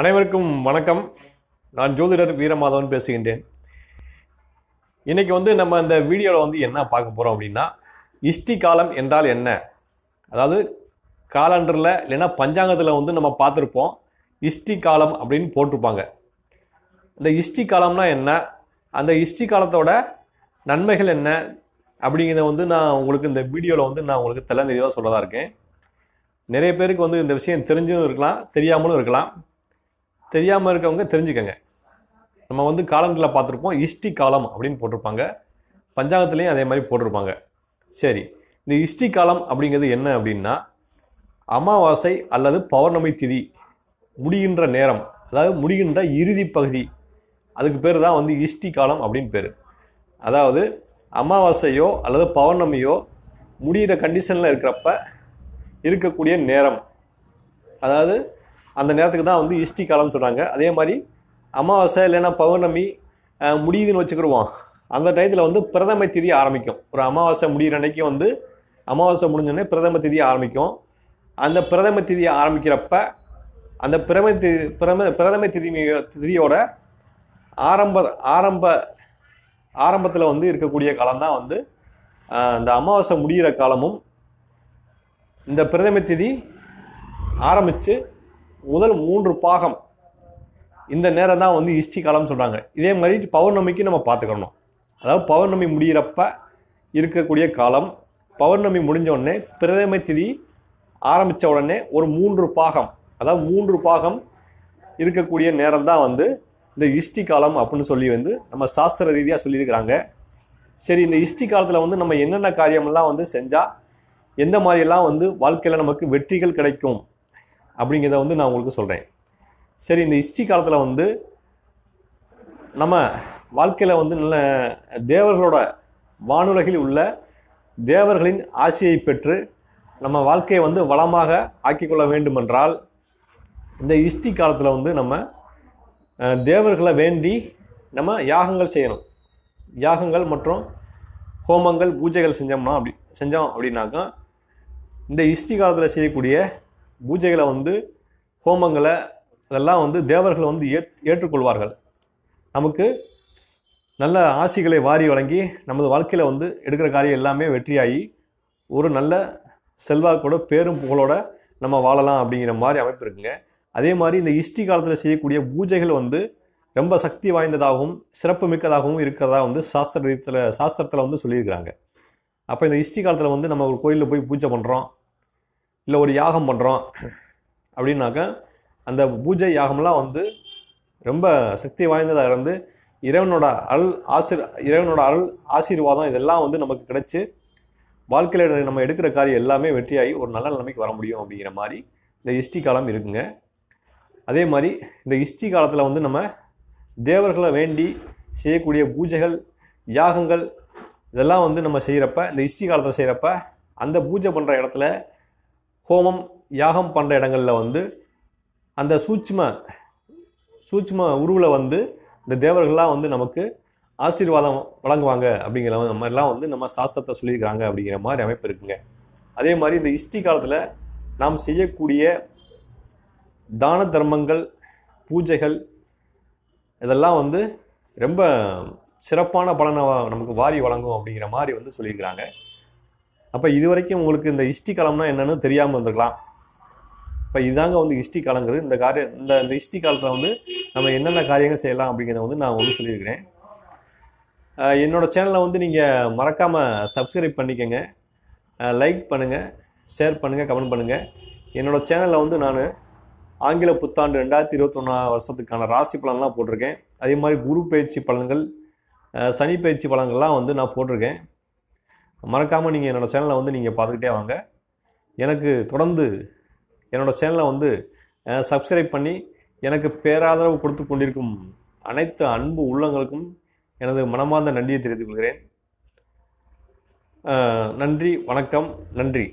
அனைவருக்கும் வணக்கம். நான் ஜோதிடர் வீரமாதவன் பேசுகின்றேன். இன்றைக்கி வந்து நம்ம இந்த வீடியோவில் வந்து என்ன பார்க்க போகிறோம் அப்படின்னா இஷ்டி காலம் என்றால் என்ன? அதாவது காலண்டரில் இல்லைன்னா பஞ்சாங்கத்தில் வந்து நம்ம பார்த்துருப்போம் இஷ்டி காலம் அப்படின்னு போட்டிருப்பாங்க. இந்த இஷ்டி காலம்னா என்ன? அந்த இஷ்டி காலத்தோட நன்மைகள் என்ன? அப்படிங்கிறத வந்து நான் உங்களுக்கு இந்த வீடியோவில் வந்து நான் உங்களுக்கு தெள்ள தெளிவாக சொல்லதா இருக்கேன். நிறைய பேருக்கு வந்து இந்த விஷயம் தெரிஞ்சும் இருக்கலாம் தெரியாமலும் இருக்கலாம். தெரியாமல் இருக்கவங்க தெரிஞ்சுக்கங்க. நம்ம வந்து காலங்களில் பார்த்துருப்போம். இஷ்டி காலம் அப்படின்னு போட்டிருப்பாங்க. பஞ்சாங்கத்துலேயும் அதே மாதிரி போட்டிருப்பாங்க. சரி இந்த இஷ்டி காலம் அப்படிங்கிறது என்ன அப்படின்னா அமாவாசை அல்லது பௌர்ணமி திதி முடிகின்ற நேரம் அதாவது முடிகின்ற இறுதி பகுதி. அதுக்கு பேர் தான் வந்து இஷ்டி காலம் அப்படின்னு பேர். அதாவது அமாவாசையோ அல்லது பௌர்ணமியோ முடிகிற கண்டிஷனில் இருக்கிறப்ப இருக்கக்கூடிய நேரம். அதாவது அந்த நேரத்துக்கு தான் வந்து இஷ்டி காலம்னு சொல்கிறாங்க அதே மாதிரி அமாவாசை இல்லைன்னா பௌர்ணமி முடியுதுன்னு வச்சுக்கிடுவோம் அந்த டயத்தில் வந்து பிரதம திதி ஆரம்பிக்கும். ஒரு அமாவாசை முடிகிற அன்னைக்கு வந்து அமாவாசை முடிஞ்சோடனே பிரதம திதி ஆரம்பிக்கும். அந்த பிரதம திதி ஆரம்பிக்கிறப்ப அந்த பிரம தி பிரம பிரதம திதி திதியோட ஆரம்ப ஆரம்ப ஆரம்பத்தில் வந்து இருக்கக்கூடிய காலம் தான் வந்து அந்த இந்த அமாவாசை முடிகிற காலமும் இந்த பிரதம திதி ஆரம்பித்து முதல் மூன்று பாகம் இந்த நேரம் தான் வந்து இஷ்டி காலம்னு சொல்கிறாங்க இதே மாதிரி பௌர்ணமிக்கு நம்ம பார்த்துக்கணும். அதாவது பௌர்ணமி முடிகிறப்ப இருக்கக்கூடிய காலம் பௌர்ணமி முடிஞ்ச உடனே பிரதம திதி ஆரம்பித்த உடனே ஒரு மூன்று பாகம் அதாவது மூன்று பாகம் இருக்கக்கூடிய நேரம் தான் வந்து இந்த இஷ்டி காலம் அப்படின்னு சொல்லி வந்து நம்ம சாஸ்திர ரீதியாக சொல்லியிருக்கிறாங்க. சரி இந்த இஷ்டி காலத்தில் வந்து நம்ம என்னென்ன காரியமெல்லாம் வந்து செஞ்சால் எந்த மாதிரியெல்லாம் வந்து வாழ்க்கையில் நமக்கு வெற்றிகள் கிடைக்கும் அப்படிங்கிறத வந்து நான் உங்களுக்கு சொல்கிறேன் சரி இந்த இஷ்டி காலத்தில் வந்து நம்ம வாழ்க்கையில் வந்து நல்ல தேவர்களோட வானுலகில் உள்ள தேவர்களின் ஆசையை பெற்று நம்ம வாழ்க்கையை வந்து வளமாக ஆக்கிக்கொள்ள வேண்டுமென்றால் இந்த இஷ்டி காலத்தில் வந்து நம்ம தேவர்களை வேண்டி நம்ம யாகங்கள் செய்யணும். யாகங்கள் மற்றும் ஹோமங்கள் பூஜைகள் செஞ்சோம்னா அப்படி செஞ்சோம் அப்படின்னாக்கா இந்த இஷ்டி காலத்தில் செய்யக்கூடிய பூஜைகளை வந்து ஹோமங்களை அதெல்லாம் வந்து தேவர்கள் வந்து ஏற் ஏற்றுக்கொள்வார்கள். நமக்கு நல்ல ஆசிகளை வாரி வழங்கி நமது வாழ்க்கையில் வந்து எடுக்கிற காரியம் எல்லாமே வெற்றியாகி ஒரு நல்ல செல்வாக்கோட பேரும் புகழோட நம்ம வாழலாம் அப்படிங்கிற மாதிரி அமைப்பு இருக்குங்க. அதே மாதிரி இந்த இஷ்டி காலத்தில் செய்யக்கூடிய பூஜைகள் வந்து ரொம்ப சக்தி வாய்ந்ததாகவும் சிறப்பு மிக்கதாகவும் இருக்கிறதா வந்து சாஸ்திர ரீதியில் சாஸ்திரத்தில் வந்து சொல்லியிருக்கிறாங்க. அப்போ இந்த இஷ்டி காலத்தில் வந்து நம்ம ஒரு கோயிலில் போய் பூஜை பண்ணுறோம் இல்லை ஒரு யாகம் பண்ணுறோம் அப்படின்னாக்கா அந்த பூஜை யாகம்லாம் வந்து ரொம்ப சக்தி வாய்ந்ததாக இருந்து இறைவனோட அருள் ஆசிர் இறைவனோட அருள் ஆசீர்வாதம் இதெல்லாம் வந்து நமக்கு கிடைச்சி வாழ்க்கையில் நம்ம எடுக்கிற காரியம் எல்லாமே வெற்றியாகி ஒரு நல்ல நிலைமைக்கு வர முடியும் அப்படிங்கிற மாதிரி இந்த இஷ்டி காலம் இருக்குங்க. அதே மாதிரி இந்த இஷ்டி காலத்தில் வந்து நம்ம தேவர்களை வேண்டி செய்யக்கூடிய பூஜைகள் யாகங்கள் இதெல்லாம் வந்து நம்ம செய்கிறப்ப இந்த இஷ்டி காலத்தில் செய்கிறப்ப அந்த பூஜை பண்ணுற இடத்துல ஹோமம் யாகம் பண்ணுற இடங்களில் வந்து அந்த சூட்சும சூட்சும உருவில் வந்து இந்த தேவர்கள்லாம் வந்து நமக்கு ஆசீர்வாதம் வழங்குவாங்க அப்படிங்கிற மாதிரிலாம் வந்து நம்ம சாஸ்திரத்தை சொல்லியிருக்கிறாங்க அப்படிங்கிற மாதிரி அமைப்பு இருக்குங்க. அதே மாதிரி இந்த இஷ்டி காலத்தில் நாம் செய்யக்கூடிய தான தர்மங்கள் பூஜைகள் இதெல்லாம் வந்து ரொம்ப சிறப்பான பலனை நமக்கு வாரி வழங்கும் அப்படிங்கிற மாதிரி வந்து சொல்லியிருக்கிறாங்க. அப்போ இது வரைக்கும் உங்களுக்கு இந்த இஷ்டி காலம்னா என்னன்னு தெரியாமல் இருந்திருக்கலாம். இப்போ இதாங்க வந்து இஷ்டி காலங்கிறது. இந்த காரியம் இந்த இந்த இஷ்டி காலத்தில் வந்து நம்ம என்னென்ன காரியங்கள் செய்யலாம் அப்படிங்கிறத வந்து நான் வந்து சொல்லியிருக்கிறேன். என்னோடய என்னோட சேனலை வந்து நீங்கள் மறக்காமல் சப்ஸ்கிரைப் பண்ணிக்கோங்க. லைக் பண்ணுங்கள் ஷேர் பண்ணுங்கள் கமெண்ட் பண்ணுங்கள் என்னோடய சேனலில் வந்து நான் ஆங்கில புத்தாண்டு ரெண்டாயிரத்தி இருபத்தொன்னா வருஷத்துக்கான ராசி பலன்லாம் போட்டிருக்கேன். அதே மாதிரி குரு பயிற்சி பலன்கள் சனி பயிற்சி பலன்கள்லாம் வந்து நான் போட்டிருக்கேன். மறக்காமல் நீங்கள் என்னோடய சேனலை வந்து நீங்கள் பார்த்துக்கிட்டே வாங்க. எனக்கு தொடர்ந்து என்னோட சேனலை வந்து சப்ஸ்கிரைப் பண்ணி எனக்கு பேராதரவு கொடுத்து கொண்டிருக்கும் அனைத்து அன்பு உள்ளங்களுக்கும் எனது மனமார்ந்த நன்றியை தெரிவித்துக் கொள்கிறேன். நன்றி வணக்கம் நன்றி.